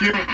What?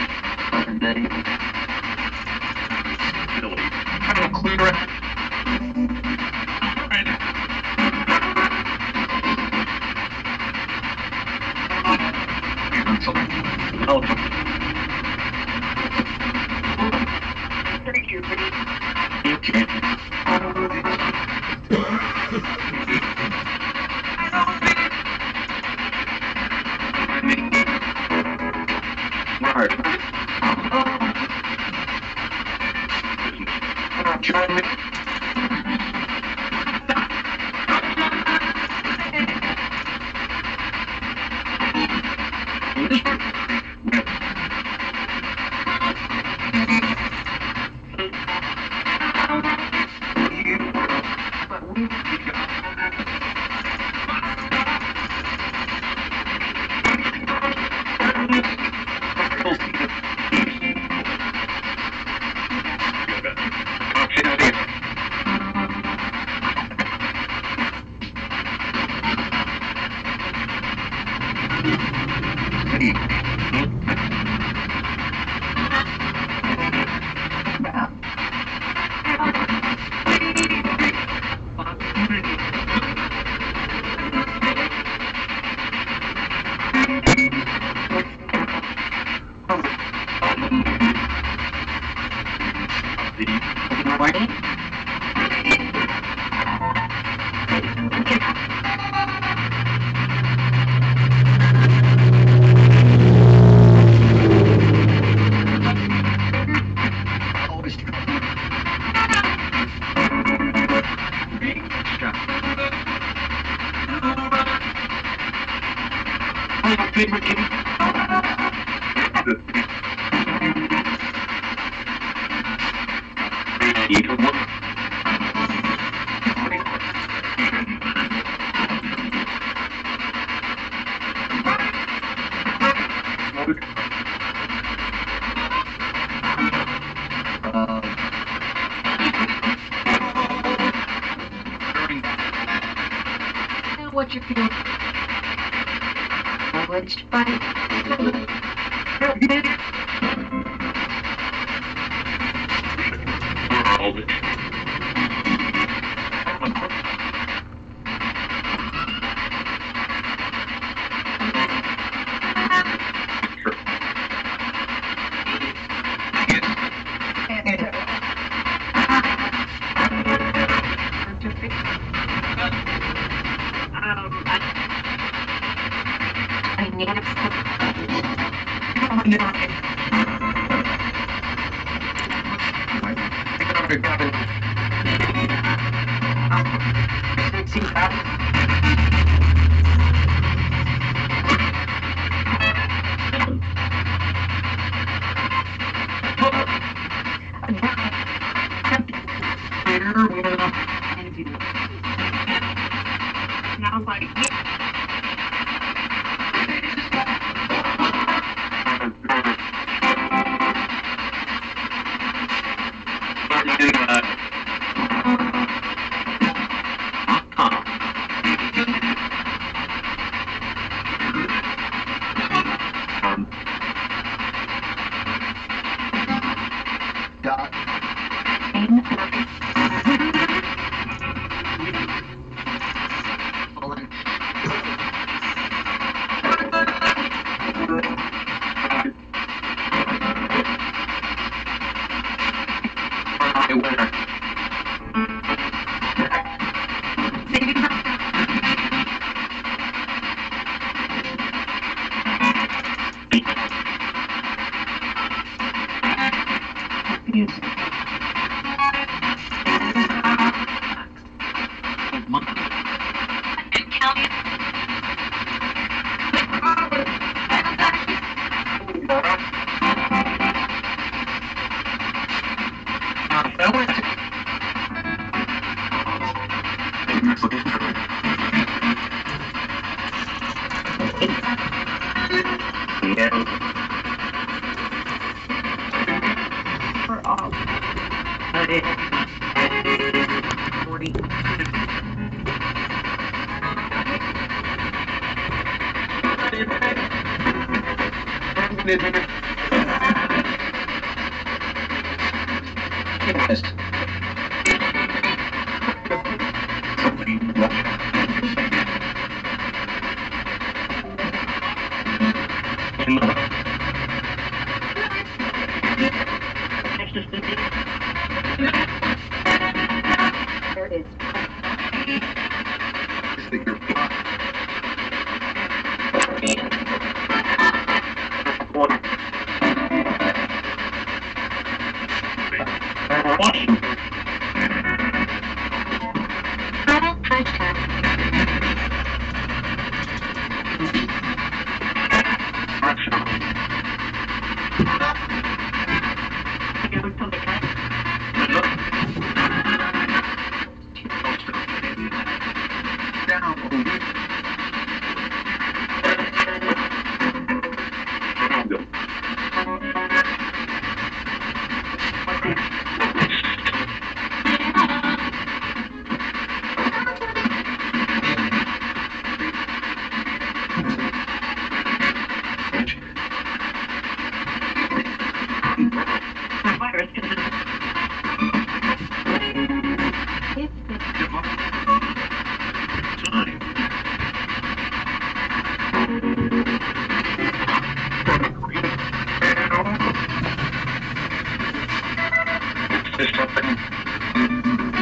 Ich bin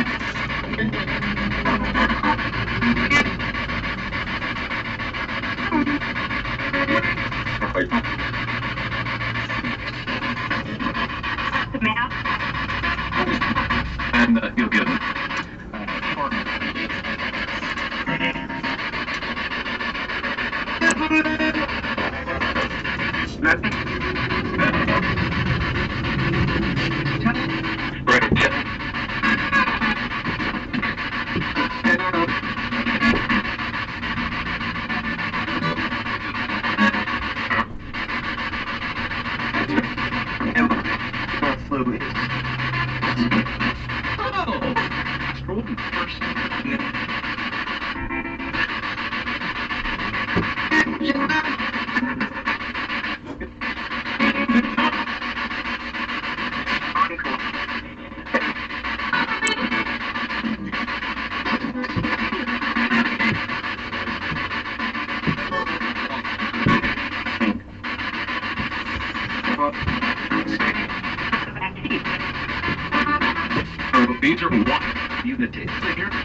these are what units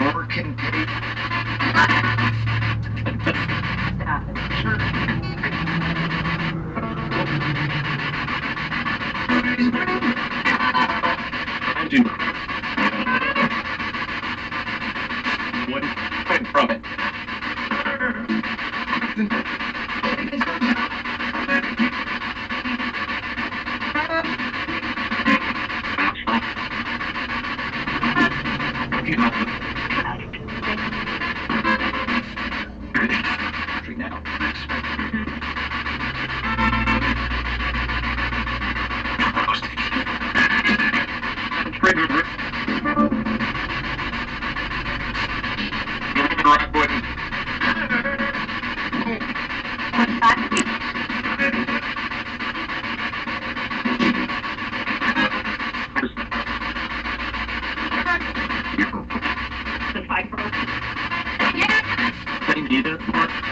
More can They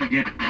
Again.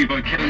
Leave, I can.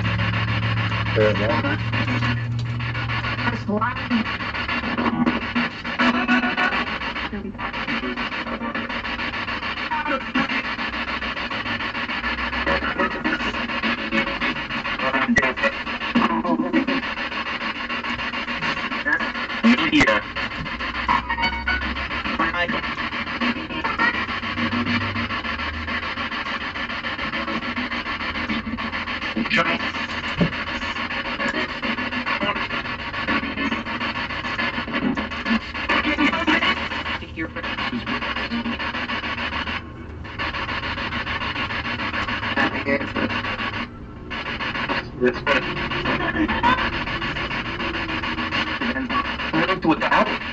again. That's lying. This one. Without.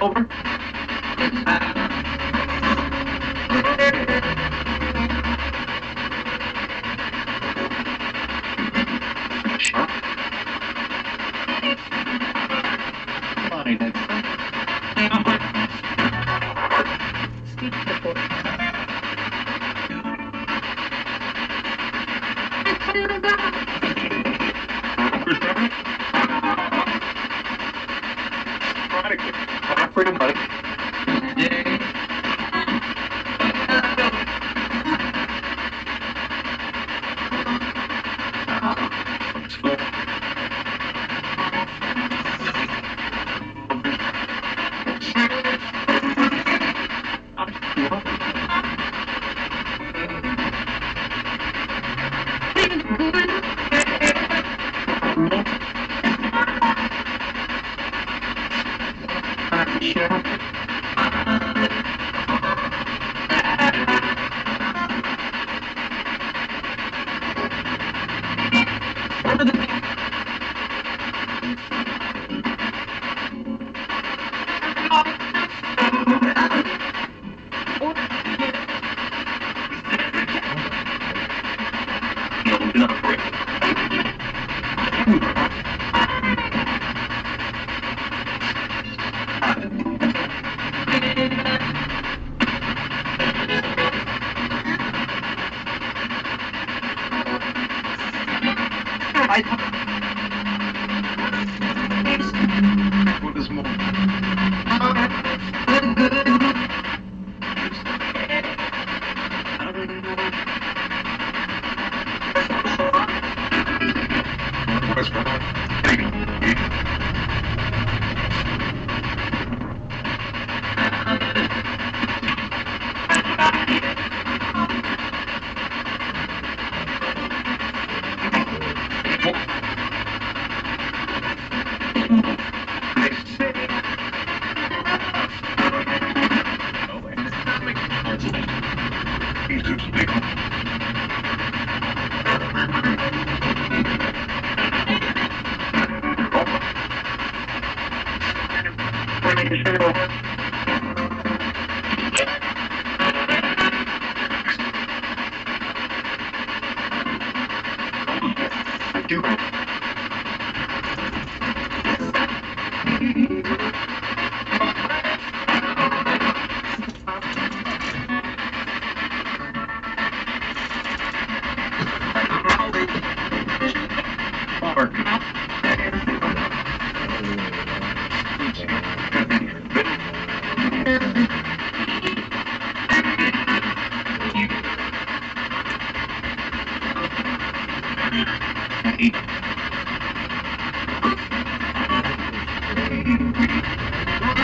over Thank you.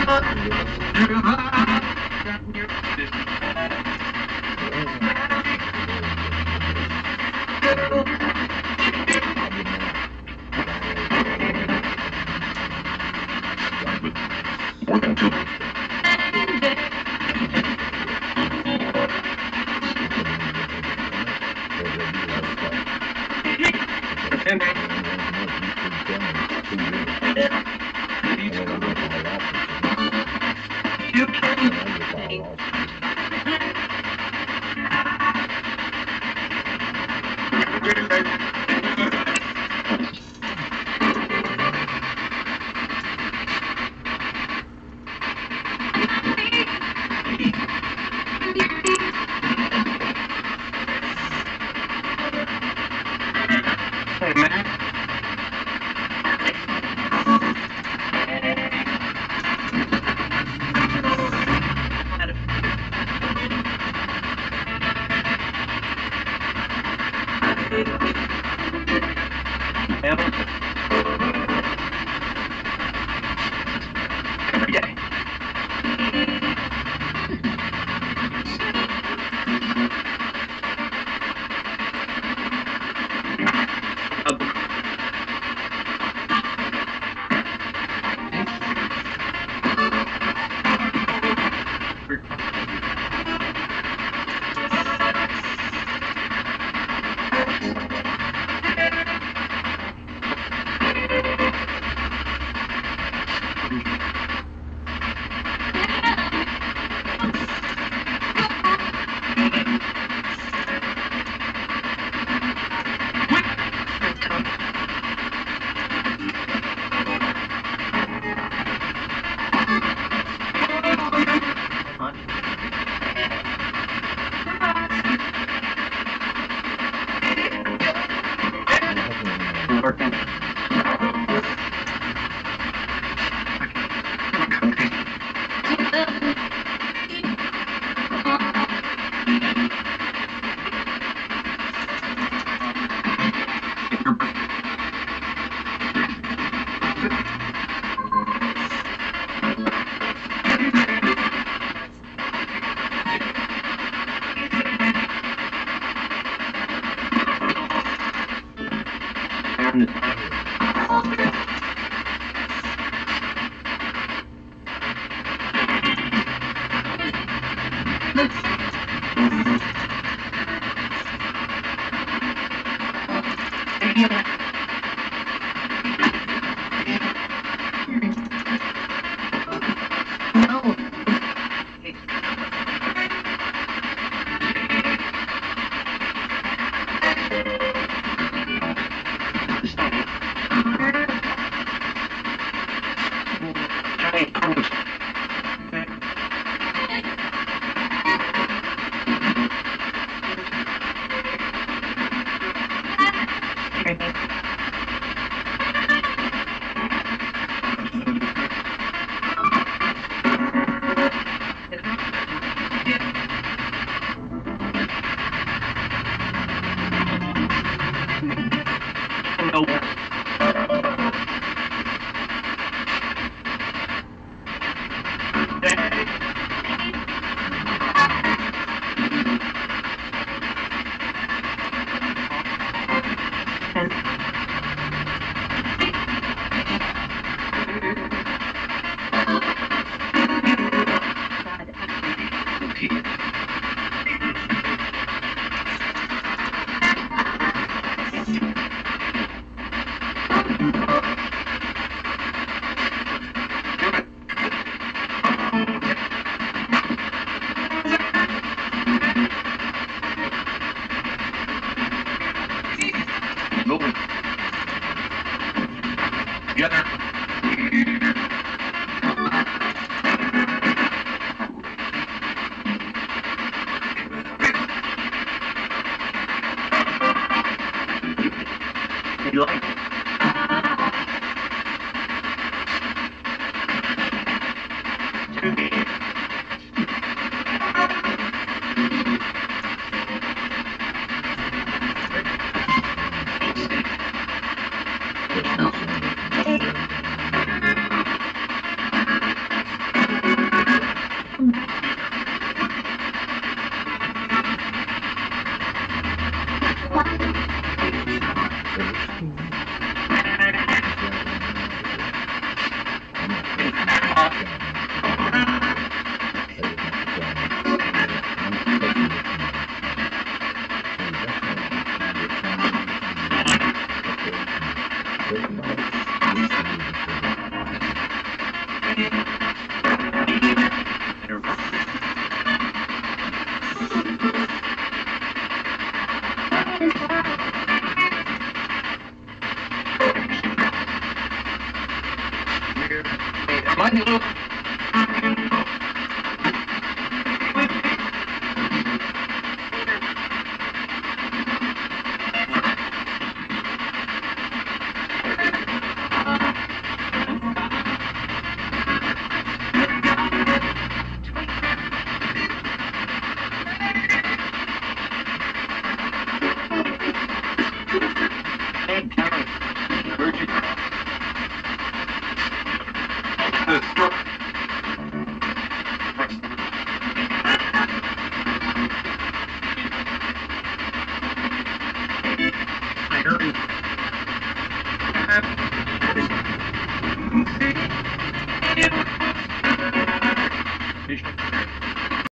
Thank you. Every Working.